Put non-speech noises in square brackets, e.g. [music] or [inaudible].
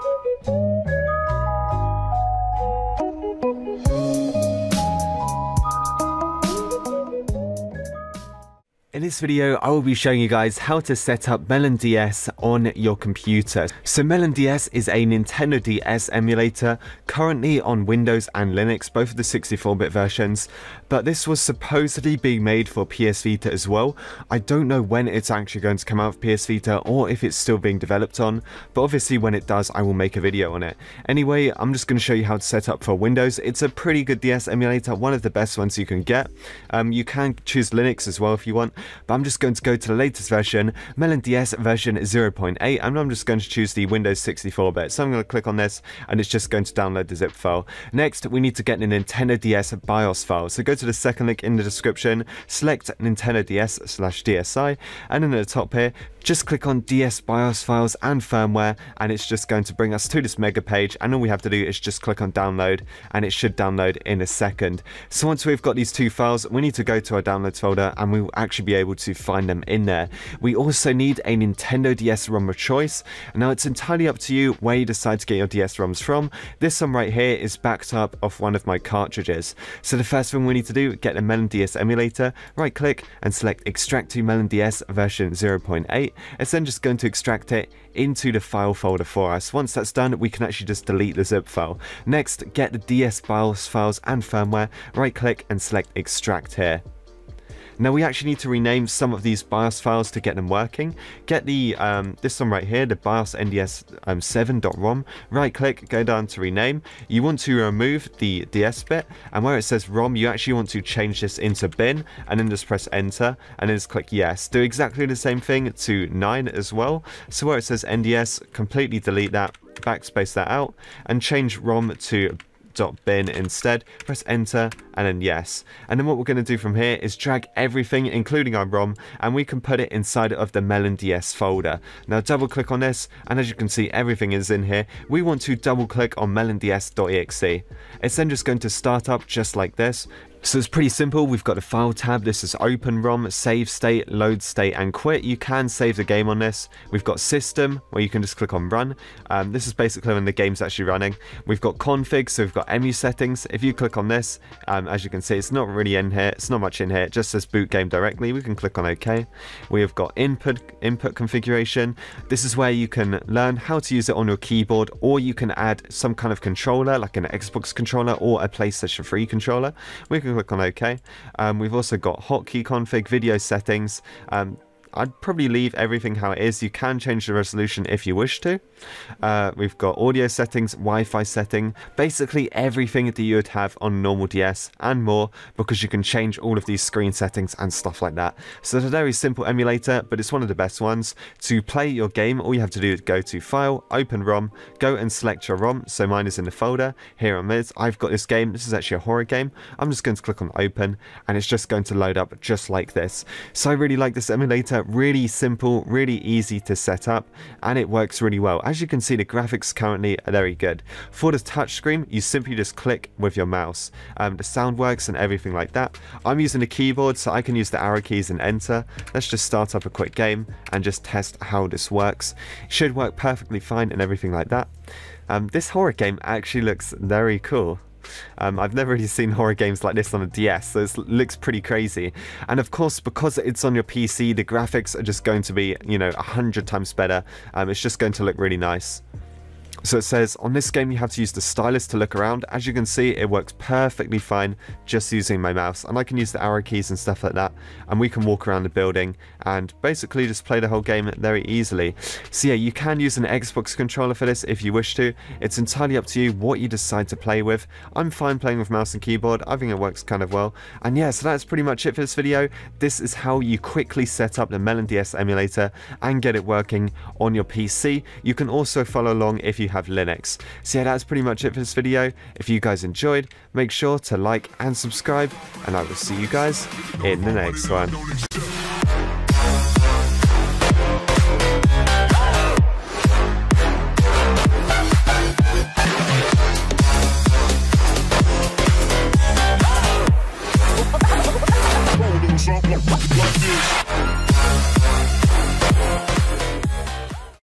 thank you. In this video, I will be showing you guys how to set up melonDS on your computer. So melonDS is a Nintendo DS emulator, currently on Windows and Linux, both of the 64-bit versions, but this was supposedly being made for PS Vita as well. I don't know when it's actually going to come out for PS Vita or if it's still being developed on, but obviously when it does, I will make a video on it. Anyway, I'm just going to show you how to set up for Windows. It's a pretty good DS emulator, one of the best ones you can get. Um, you can choose Linux as well if you want, but I'm just going to go to the latest version, melonDS version 0.8, and I'm just going to choose the Windows 64-bit. So I'm going to click on this, and it's just going to download the zip file. Next, we need to get the Nintendo DS BIOS file. So go to the second link in the description, select Nintendo DS slash DSI, and at the top here, just click on DS BIOS files and firmware, and it's just going to bring us to this mega page, and all we have to do is just click on download, and it should download in a second. So once we've got these two files, we need to go to our downloads folder, and we will actually be able to find them in there. We also need a Nintendo DS ROM of choice. And now it's entirely up to you where you decide to get your DS ROMs from. This one right here is backed up off one of my cartridges. So the first thing we need to do, get a melonDS emulator, right click and select extract to melonDS version 0.8. [laughs] It's then just going to extract it into the file folder for us. Once that's done, we can actually just delete the zip file. Next, get the DS BIOS files and firmware, right click and select extract here. Now we actually need to rename some of these BIOS files to get them working. Get the um, this one right here, the BIOS NDS um, 7.rom. Right click, go down to rename. You want to remove the DS bit, and where it says ROM, you actually want to change this into bin, and then just press enter, and then just click yes. Do exactly the same thing to 9 as well. So where it says NDS, completely delete that, backspace that out, and change ROM to bin instead. Press enter and then yes. And then what we're going to do from here is drag everything, including our ROM, and we can put it inside of the melonDS folder. Now double click on this, and as you can see, everything is in here. We want to double click on melonds.exe. It's then just going to start up just like this. So it's pretty simple. We've got the file tab. This is open ROM, save state, load state, and quit. You can save the game on this. We've got system, where you can just click on run. Um, this is basically when the game's actually running. We've got config, so we've got emu settings. If you click on this, um, as you can see, it's not really in here. It's not much in here. It just says boot game directly. We can click on OK. We have got input input configuration. This is where you can learn how to use it on your keyboard, or you can add some kind of controller, like an Xbox controller or a PlayStation 3 controller. We can click on OK. Um, we've also got hotkey config, video settings. Um, I'd probably leave everything how it is. You can change the resolution if you wish to. Uh, we've got audio settings, Wi-Fi setting, basically everything that you would have on normal DS and more because you can change all of these screen settings and stuff like that. So it's a very simple emulator, but it's one of the best ones. To play your game, all you have to do is go to File, Open ROM, go and select your ROM. So mine is in the folder. Here on this, I've got this game. This is actually a horror game. I'm just going to click on Open and it's just going to load up just like this. So I really like this emulator really simple, really easy to set up, and it works really well. As you can see, the graphics currently are very good. For the touchscreen, you simply just click with your mouse. Um, the sound works and everything like that. I'm using the keyboard, so I can use the arrow keys and enter. Let's just start up a quick game and just test how this works. It should work perfectly fine and everything like that. Um, this horror game actually looks very cool. Um, I've never really seen horror games like this on a DS, so it looks pretty crazy. And of course, because it's on your PC, the graphics are just going to be, you know, a hundred times better. Um, it's just going to look really nice. So it says, on this game you have to use the stylus to look around. As you can see, it works perfectly fine just using my mouse. And I can use the arrow keys and stuff like that. And we can walk around the building and basically just play the whole game very easily. So yeah, you can use an Xbox controller for this if you wish to. It's entirely up to you what you decide to play with. I'm fine playing with mouse and keyboard. I think it works kind of well. And yeah, so that's pretty much it for this video. This is how you quickly set up the melonDS emulator and get it working on your PC. You can also follow along if you have Linux. So yeah, that's pretty much it for this video. If you guys enjoyed, make sure to like and subscribe, and I will see you guys in the next one.